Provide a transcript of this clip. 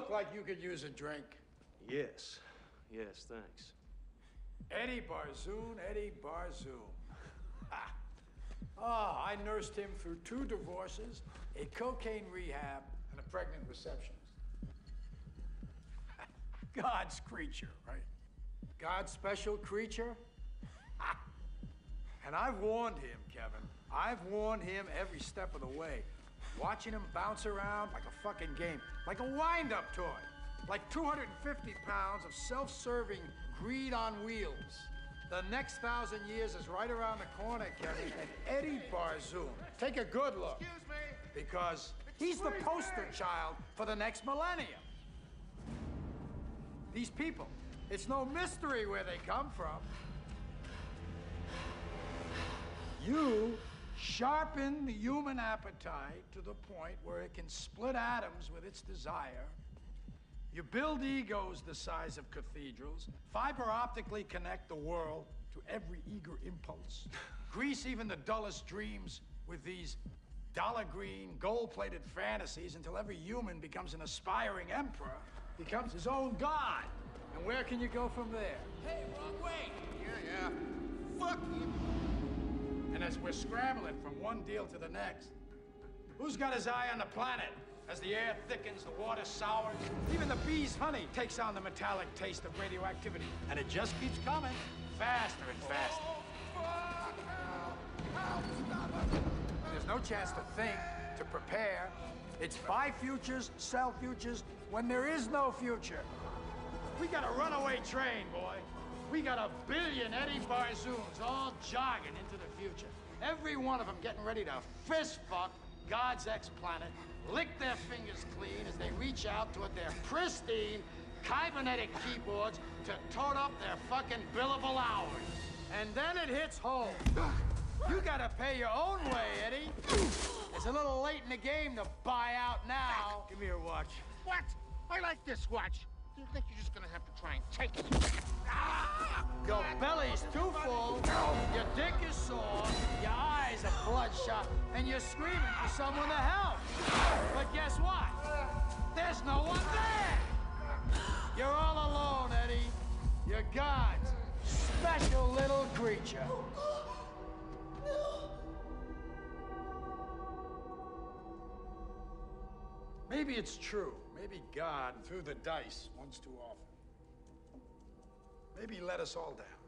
look like you could use a drink. Yes. Yes, thanks. Eddie Barzoon, Eddie Barzoon. Ah, I nursed him through two divorces, a cocaine rehab, and a pregnant receptionist. God's creature, right? God's special creature? And I've warned him, Kevin. I've warned him every step of the way. Watching him bounce around like a fucking game, like a wind-up toy. Like 250 pounds of self-serving greed on wheels. The next thousand years is right around the corner, Kevin, and Eddie Barzoon. Take a good look. Excuse me. Because he's the poster child for the next millennium. These people, it's no mystery where they come from. You sharpen the human appetite to the point where it can split atoms with its desire. You build egos the size of cathedrals, fiber optically connect the world to every eager impulse, grease even the dullest dreams with these dollar green, gold plated fantasies until every human becomes an aspiring emperor, becomes his own god. And where can you go from there? Hey, wrong way! Yeah, yeah. As we're scrambling from one deal to the next, who's got his eye on the planet? As the air thickens, the water sours, even the bee's honey takes on the metallic taste of radioactivity. And it just keeps coming, faster and faster. There's no chance to think, to prepare. It's buy futures, sell futures, when there is no future. We got a runaway train, boy. We got a billion Eddie Barzoons all jogging into the future. Every one of them getting ready to fist fuck God's ex-planet, lick their fingers clean as they reach out toward their pristine cybernetic keyboards to tote up their fucking billable hours. And then it hits home. You gotta pay your own way, Eddie. It's a little late in the game to buy out now. Give me your watch. What? I like this watch. You think you're just gonna have to try and take it? Ah! Your belly's too full, your dick is sore, your eyes are bloodshot, and you're screaming for someone to help. But guess what? There's no one there. You're all alone, Eddie. You're God's special little creature. Maybe it's true. Maybe God threw the dice once too often. Maybe he let us all down.